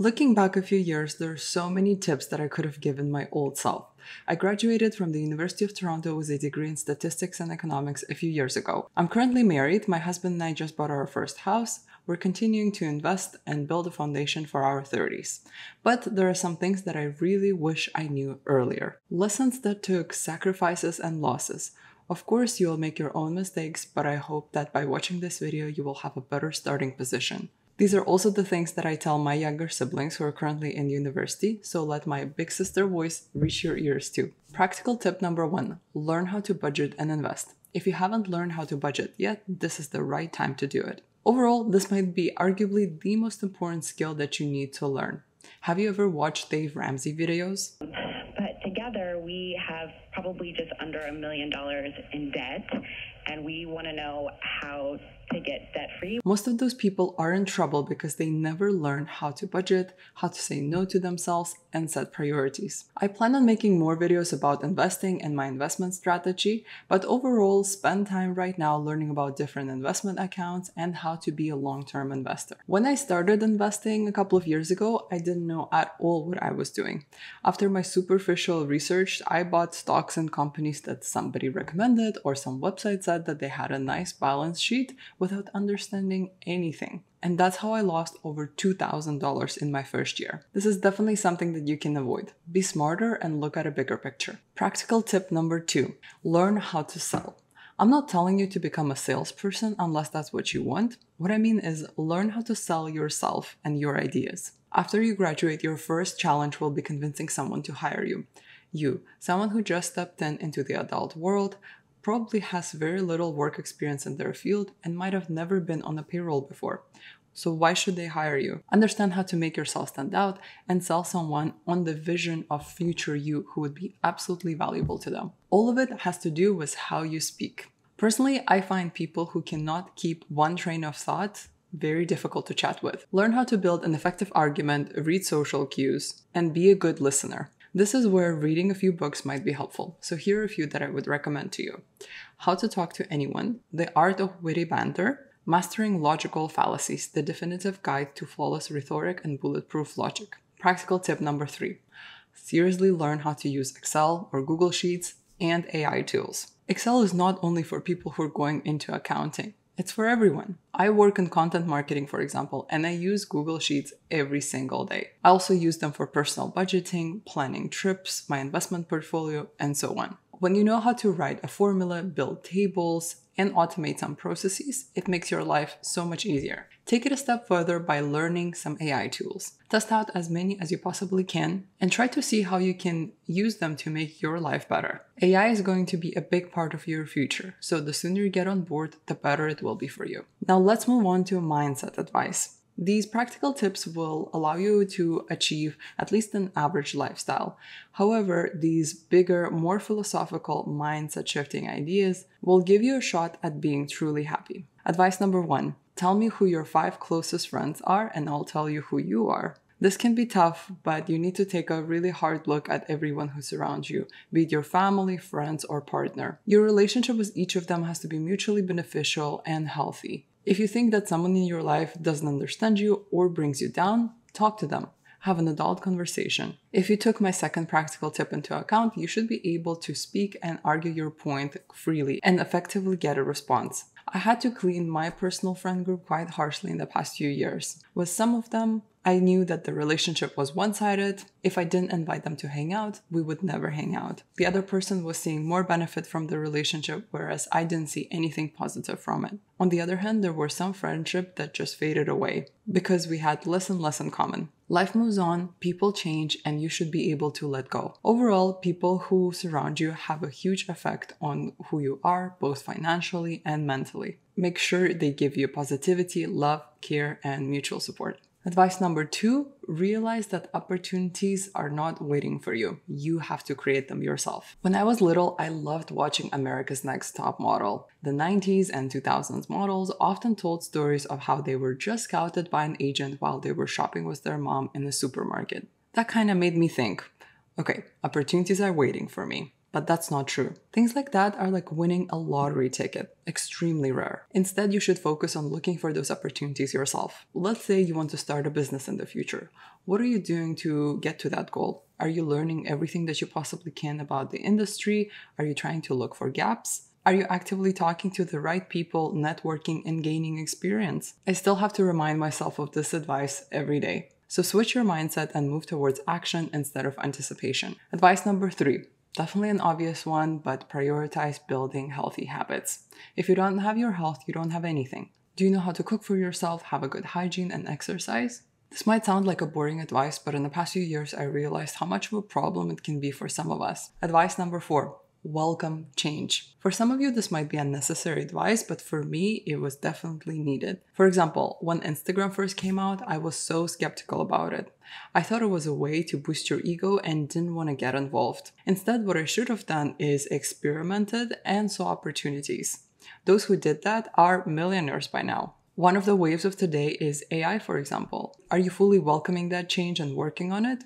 Looking back a few years, there are so many tips that I could have given my old self. I graduated from the University of Toronto with a degree in statistics and economics a few years ago. I'm currently married, my husband and I just bought our first house. We're continuing to invest and build a foundation for our 30s. But there are some things that I really wish I knew earlier. Lessons that took sacrifices and losses. Of course, you will make your own mistakes, but I hope that by watching this video, you will have a better starting position. These are also the things that I tell my younger siblings who are currently in university, so let my big sister voice reach your ears too. Practical tip number one learn how to budget and invest. If you haven't learned how to budget yet, this is the right time to do it. Overall, this might be arguably the most important skill that you need to learn. Have you ever watched Dave Ramsey videos? But together, we have probably just under a million dollars in debt, and we want to know how to get debt free. Most of those people are in trouble because they never learn how to budget, how to say no to themselves, and set priorities. I plan on making more videos about investing and my investment strategy, but overall, spend time right now learning about different investment accounts and how to be a long term investor. When I started investing a couple of years ago, I didn't know at all what I was doing. After my superficial research, I bought stocks and companies that somebody recommended or some website said that they had a nice balance sheet without understanding anything. And that's how I lost over $2,000 in my first year. This is definitely something that you can avoid. Be smarter and look at a bigger picture. Practical tip number two learn how to sell. I'm not telling you to become a salesperson unless that's what you want. What I mean is learn how to sell yourself and your ideas. After you graduate, your first challenge will be convincing someone to hire you. You, someone who just stepped in into the adult world, probably has very little work experience in their field and might have never been on a payroll before. So, why should they hire you? Understand how to make yourself stand out and sell someone on the vision of future you who would be absolutely valuable to them. All of it has to do with how you speak. Personally, I find people who cannot keep one train of thought very difficult to chat with. Learn how to build an effective argument, read social cues, and be a good listener. This is where reading a few books might be helpful, so here are a few that I would recommend to you How to Talk to Anyone, The Art of Witty Banter, Mastering Logical Fallacies, The Definitive Guide to Flawless Rhetoric and Bulletproof Logic. Practical tip number three seriously learn how to use Excel or Google Sheets and AI tools. Excel is not only for people who are going into accounting. It's for everyone. I work in content marketing, for example, and I use Google Sheets every single day. I also use them for personal budgeting, planning trips, my investment portfolio, and so on. When you know how to write a formula, build tables, and automate some processes, it makes your life so much easier. Take it a step further by learning some AI tools. Test out as many as you possibly can and try to see how you can use them to make your life better. AI is going to be a big part of your future, so the sooner you get on board, the better it will be for you. Now let's move on to mindset advice. These practical tips will allow you to achieve at least an average lifestyle. However, these bigger, more philosophical mindset shifting ideas will give you a shot at being truly happy. Advice number one tell me who your five closest friends are, and I'll tell you who you are. This can be tough, but you need to take a really hard look at everyone who surrounds you, be it your family, friends, or partner. Your relationship with each of them has to be mutually beneficial and healthy. If you think that someone in your life doesn't understand you or brings you down, talk to them. Have an adult conversation. If you took my second practical tip into account, you should be able to speak and argue your point freely and effectively get a response. I had to clean my personal friend group quite harshly in the past few years. With some of them, I knew that the relationship was one sided. If I didn't invite them to hang out, we would never hang out. The other person was seeing more benefit from the relationship, whereas I didn't see anything positive from it. On the other hand, there were some friendship that just faded away because we had less and less in common. Life moves on, people change, and you should be able to let go. Overall, people who surround you have a huge effect on who you are, both financially and mentally. Make sure they give you positivity, love, care, and mutual support. Advice number two realize that opportunities are not waiting for you. You have to create them yourself. When I was little, I loved watching America's Next Top Model. The 90s and 2000s models often told stories of how they were just scouted by an agent while they were shopping with their mom in the supermarket. That kind of made me think okay, opportunities are waiting for me. But that's not true. Things like that are like winning a lottery ticket, extremely rare. Instead, you should focus on looking for those opportunities yourself. Let's say you want to start a business in the future. What are you doing to get to that goal? Are you learning everything that you possibly can about the industry? Are you trying to look for gaps? Are you actively talking to the right people, networking, and gaining experience? I still have to remind myself of this advice every day. So switch your mindset and move towards action instead of anticipation. Advice number three definitely an obvious one, but prioritize building healthy habits. If you don't have your health, you don't have anything. Do you know how to cook for yourself, have a good hygiene, and exercise? This might sound like a boring advice, but in the past few years, I realized how much of a problem it can be for some of us. Advice number four welcome change. For some of you, this might be unnecessary advice, but for me, it was definitely needed. For example, when Instagram first came out, I was so skeptical about it. I thought it was a way to boost your ego and didn't want to get involved. Instead, what I should have done is experimented and saw opportunities. Those who did that are millionaires by now. One of the waves of today is AI, for example. Are you fully welcoming that change and working on it?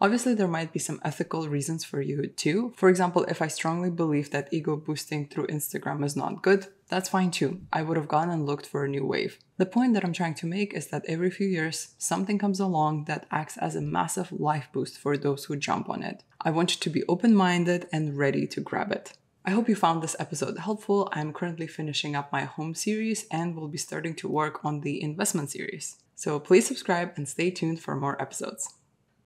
Obviously, there might be some ethical reasons for you too. For example, if I strongly believe that ego boosting through Instagram is not good, that's fine too. I would have gone and looked for a new wave. The point that I'm trying to make is that every few years, something comes along that acts as a massive life boost for those who jump on it. I want you to be open minded and ready to grab it. I hope you found this episode helpful. I'm currently finishing up my home series and will be starting to work on the investment series. So please subscribe and stay tuned for more episodes.